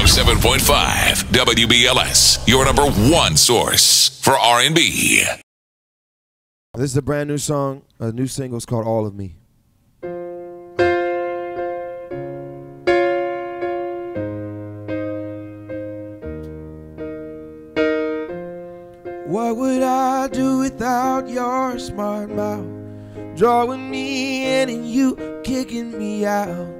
107.5 WBLS, your number one source for R&B. This is a brand new song, a new single. It's called All of Me. What would I do without your smart mouth? Drawing me in and you kicking me out.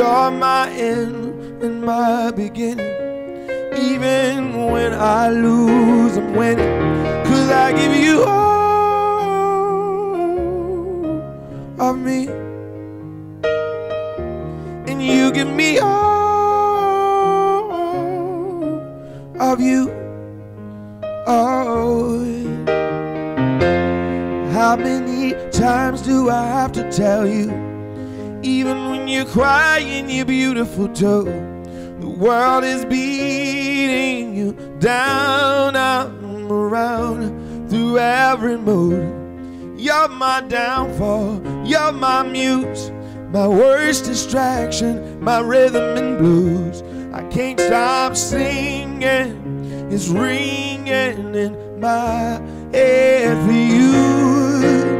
You're my end and my beginning. Even when I lose, I'm winning. Cause I give you all of me. And you give me all of you. Oh, how many times do I have to tell you? Even when you're crying, you're beautiful too. The world is beating you down, around through every mood. You're my downfall, you're my muse, my worst distraction, my rhythm and blues. I can't stop singing, it's ringing in my head for you.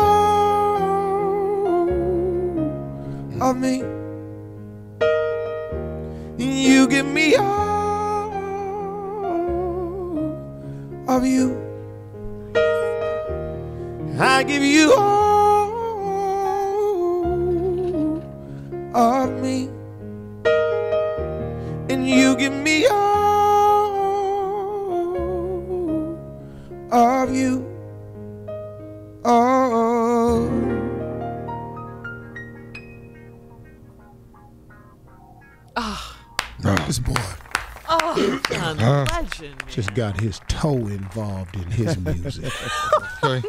of me. You give me all of you. I give you all of me. And you give me all of you. This boy Oh, Huh? legend. just got his toe involved in his music. Okay.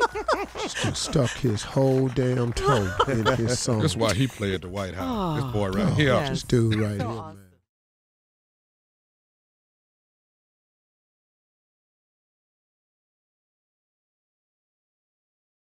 Just stuck his whole damn toe in his song. That's why he played at the White House. Oh, this boy right Oh, here. yes. This dude right here.